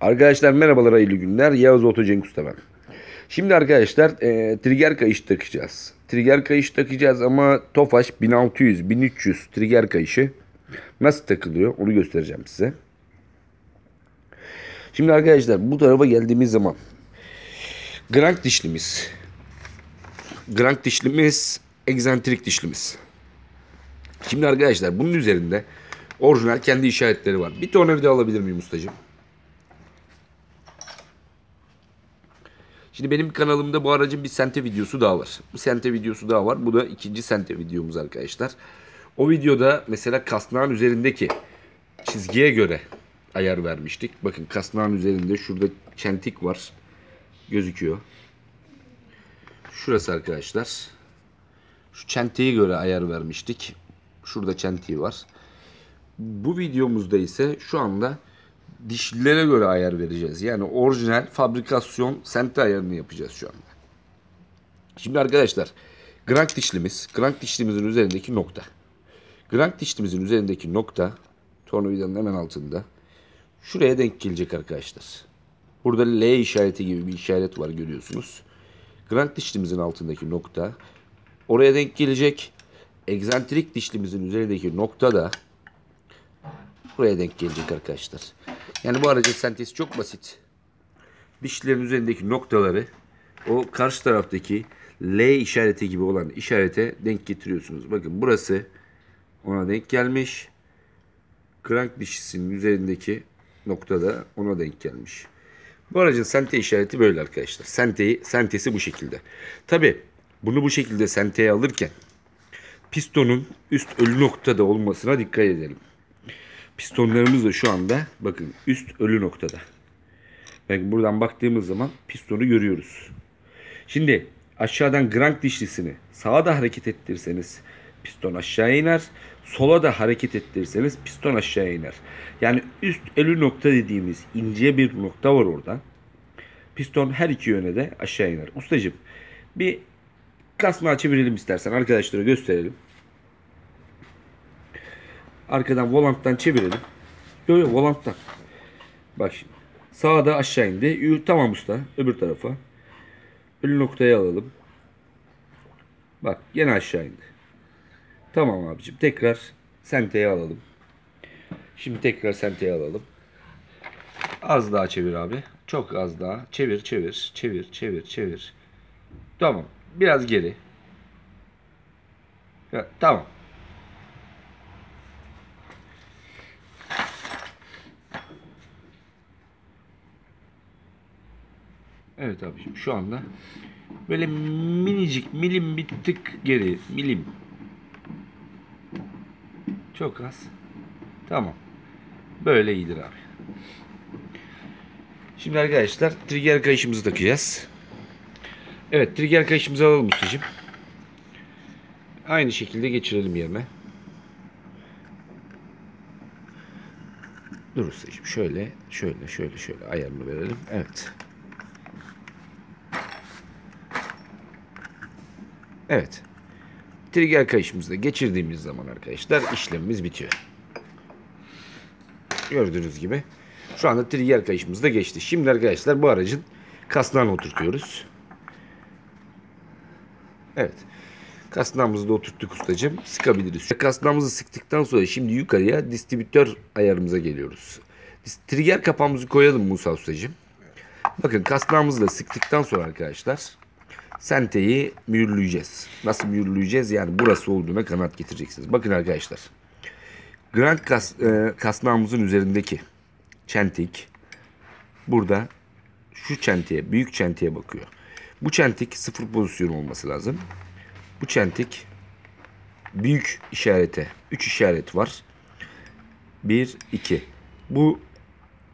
Arkadaşlar merhabalar hayırlı günler. Yavuz Oto Cenk ben. Şimdi arkadaşlar e, trigger kayışı takacağız. Trigger kayışı takacağız ama Tofaş 1600 1300 trigger kayışı nasıl takılıyor onu göstereceğim size. Şimdi arkadaşlar bu tarafa geldiğimiz zaman Grank dişlimiz Grank dişlimiz egzantrik dişlimiz. Şimdi arkadaşlar bunun üzerinde orijinal kendi işaretleri var. Bir tornavida alabilir miyim ustacığım? Şimdi benim kanalımda bu aracın bir sente videosu daha var. Bir sente videosu daha var. Bu da ikinci sente videomuz arkadaşlar. O videoda mesela kasnağın üzerindeki çizgiye göre ayar vermiştik. Bakın kasnağın üzerinde şurada çentik var. Gözüküyor. Şurası arkadaşlar. Şu çentiğe göre ayar vermiştik. Şurada çentiği var. Bu videomuzda ise şu anda dişlilere göre ayar vereceğiz. Yani orijinal fabrikasyon sente ayarını yapacağız şu anda. Şimdi arkadaşlar grank dişlimiz, grank dişlimizin üzerindeki nokta. Grank dişlimizin üzerindeki nokta tornavidanın hemen altında. Şuraya denk gelecek arkadaşlar. Burada L işareti gibi bir işaret var görüyorsunuz. Grank dişlimizin altındaki nokta oraya denk gelecek. Egzantrik dişlimizin üzerindeki nokta da buraya denk gelecek arkadaşlar. Yani bu aracın sentezi çok basit. Dişlerin üzerindeki noktaları o karşı taraftaki L işareti gibi olan işarete denk getiriyorsunuz. Bakın burası ona denk gelmiş. Crank dişisinin üzerindeki nokta da ona denk gelmiş. Bu aracın sente işareti böyle arkadaşlar. Senteyi, sentesi bu şekilde. Tabi bunu bu şekilde senteye alırken pistonun üst ölü noktada olmasına dikkat edelim. Pistonlarımız da şu anda bakın üst ölü noktada. Bakın buradan baktığımız zaman pistonu görüyoruz. Şimdi aşağıdan grank dişlisini sağa da hareket ettirseniz piston aşağı iner. Sola da hareket ettirseniz piston aşağı iner. Yani üst ölü nokta dediğimiz ince bir nokta var orada. Piston her iki yöne de aşağı iner. Ustacığım bir kasnağı çevirelim istersen arkadaşlara gösterelim. Arkadan volanttan çevirelim. Yok volanttan. Bak şimdi. Sağda aşağı indi. Tamam usta. Öbür tarafa. Ölü noktaya alalım. Bak yine aşağı indi. Tamam abicim. Tekrar senteye alalım. Şimdi tekrar senteye alalım. Az daha çevir abi. Çok az daha. Çevir çevir. Çevir çevir çevir. Tamam. Biraz geri. Ya, tamam. Evet abiciğim şu anda böyle minicik milim bir tık geri milim. Çok az. Tamam. Böyle iyidir abi. Şimdi arkadaşlar trigger kayışımızı takacağız. Evet trigger kayışımızı alalım ustacığım. Aynı şekilde geçirelim yerine. Dur ustacığım şöyle şöyle şöyle şöyle ayarını verelim. Evet. Evet. Trigger kayışımızda geçirdiğimiz zaman arkadaşlar işlemimiz bitiyor. Gördüğünüz gibi. Şu anda trigger kayışımız da geçti. Şimdi arkadaşlar bu aracın kasnağını oturtuyoruz. Evet. Kasnağımızı da oturttuk ustacığım. Sıkabiliriz. Kasnağımızı sıktıktan sonra şimdi yukarıya distribütör ayarımıza geliyoruz. Trigger kapağımızı koyalım Musa ustacığım. Bakın kasnağımızı da sıktıktan sonra arkadaşlar senteyi mühürleyeceğiz. Nasıl mühürleyeceğiz? Yani burası olduğuna kanat getireceksiniz. Bakın arkadaşlar. Grand kas, e, kasnağımızın üzerindeki çentik burada şu çentiğe, büyük çentiğe bakıyor. Bu çentik sıfır pozisyon olması lazım. Bu çentik büyük işarete 3 işaret var. 1 2. Bu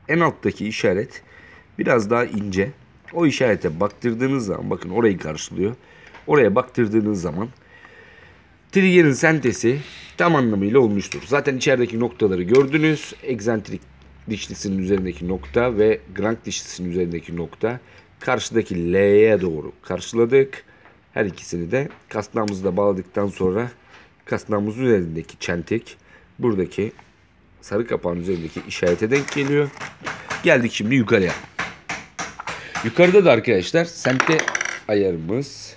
en alttaki işaret biraz daha ince. O işarete baktırdığınız zaman bakın orayı karşılıyor. Oraya baktırdığınız zaman trigger'in sentesi tam anlamıyla olmuştur. Zaten içerideki noktaları gördünüz. Egzantrik dişlisinin üzerindeki nokta ve grank dişlisinin üzerindeki nokta. Karşıdaki L'ye doğru karşıladık. Her ikisini de kasnağımızı bağladıktan sonra kasnağımızın üzerindeki çentik buradaki sarı kapağın üzerindeki işarete denk geliyor. Geldik şimdi yukarıya. Yukarıda da arkadaşlar semte ayarımız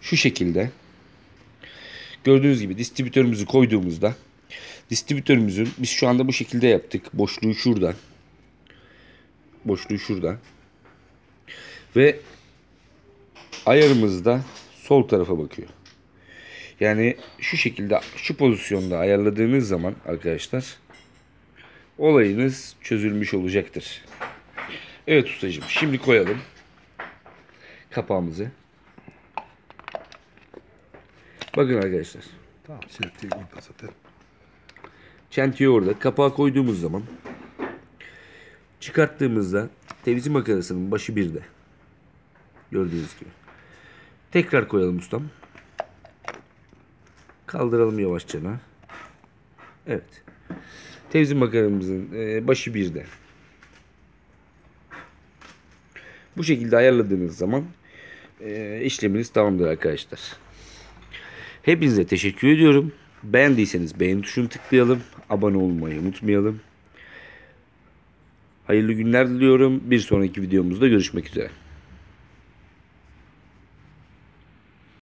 şu şekilde. Gördüğünüz gibi distribütörümüzü koyduğumuzda distribütörümüzün biz şu anda bu şekilde yaptık. Boşluğu şurada. Boşluğu şurada. Ve ayarımız da sol tarafa bakıyor. Yani şu şekilde şu pozisyonda ayarladığınız zaman arkadaşlar olayınız çözülmüş olacaktır. Evet ustacığım şimdi koyalım kapağımızı. Bakın arkadaşlar. Tamam seyrettiğim orada zaten. Çentiyi orada. Kapağı koyduğumuz zaman çıkarttığımızda temizlik makinesinin başı birde. Gördüğünüz gibi. Tekrar koyalım ustam. Kaldıralım yavaşça. Evet. Temizlik makinemizin e, başı birde. Bu şekilde ayarladığınız zaman e, işleminiz tamamdır arkadaşlar. Hepinize teşekkür ediyorum. Beğendiyseniz beğen tuşunu tıklayalım. Abone olmayı unutmayalım. Hayırlı günler diliyorum. Bir sonraki videomuzda görüşmek üzere.